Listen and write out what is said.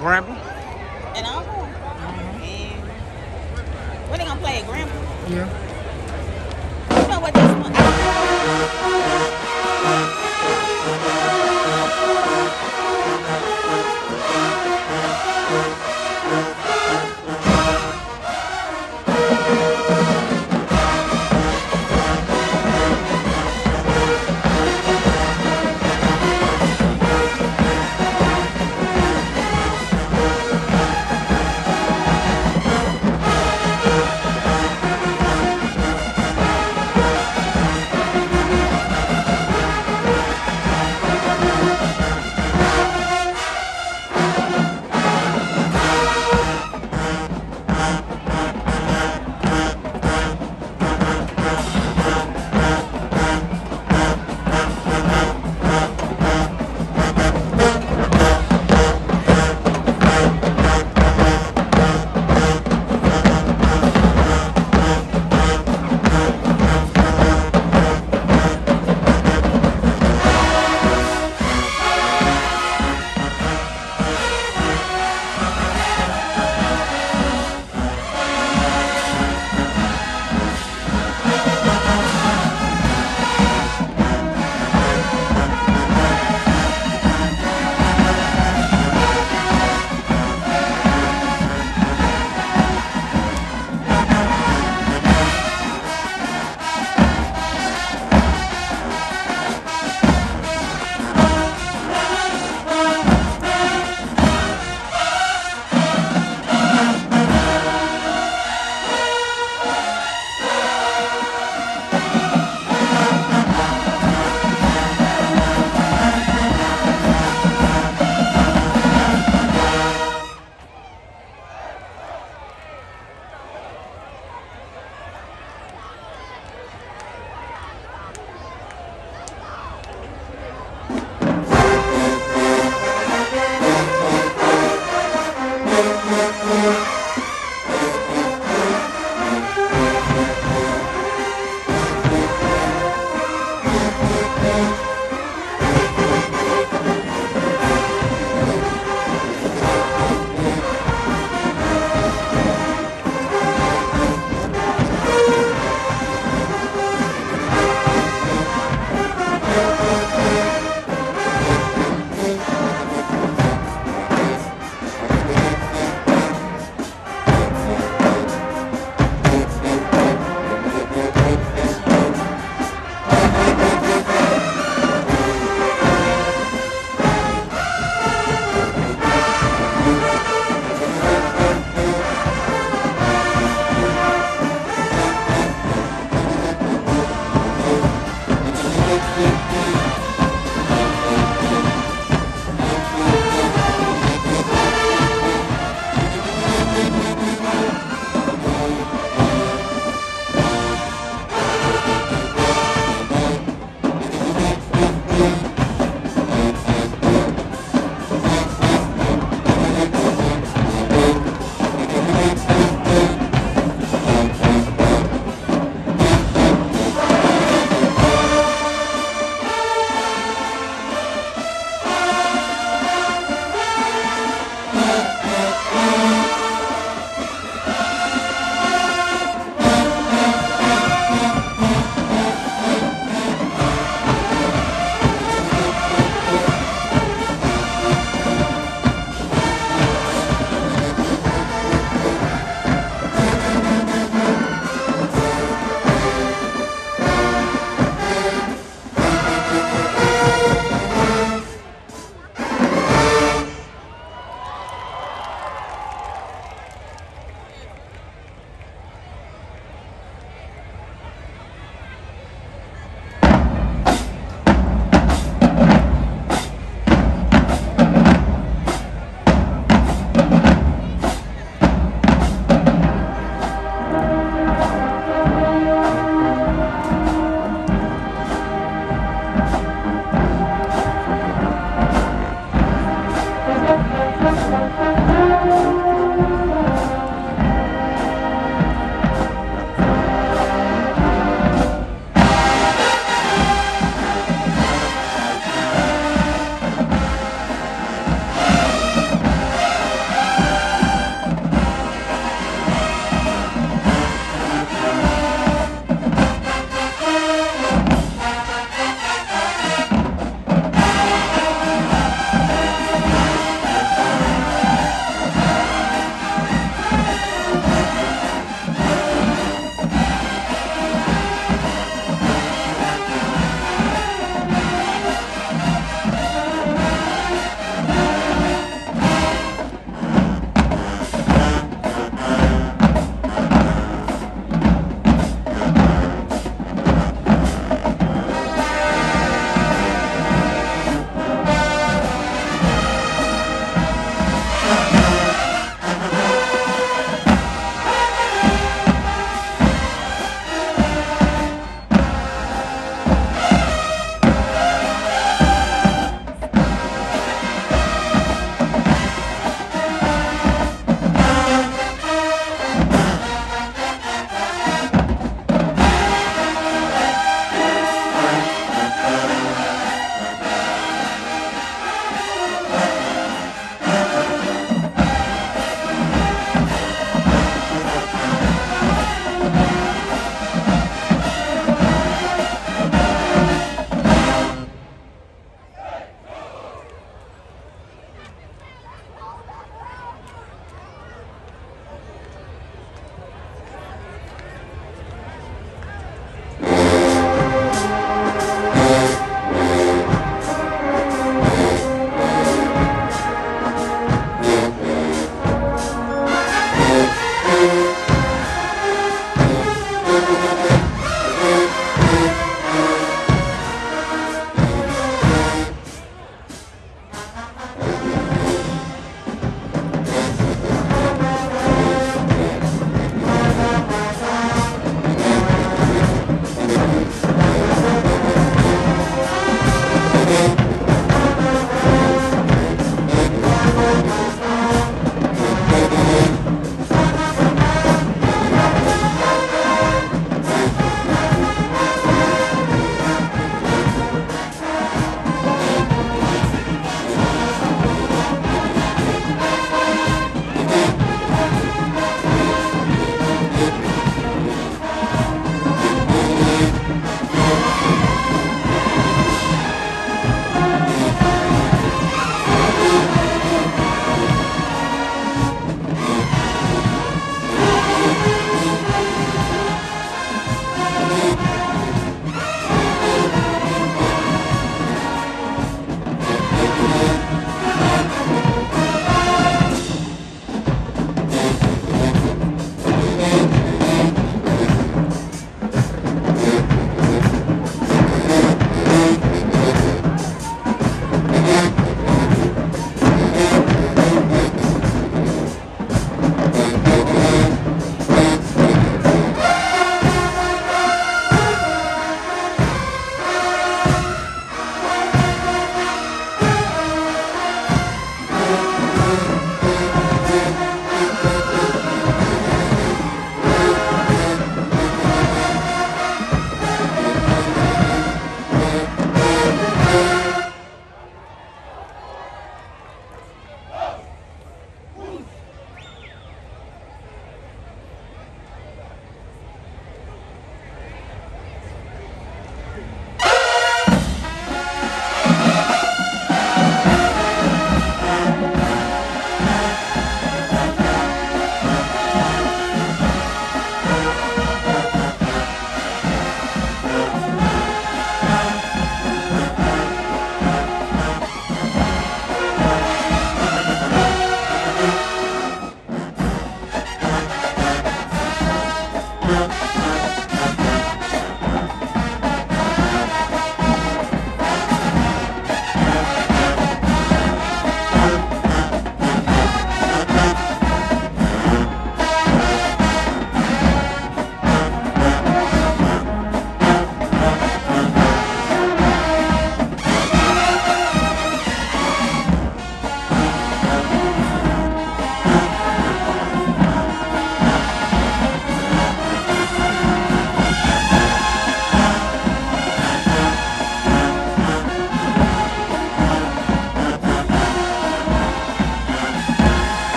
Grandpa. And uncle. And when they gonna play at Grandpa? Yeah. You know what this one?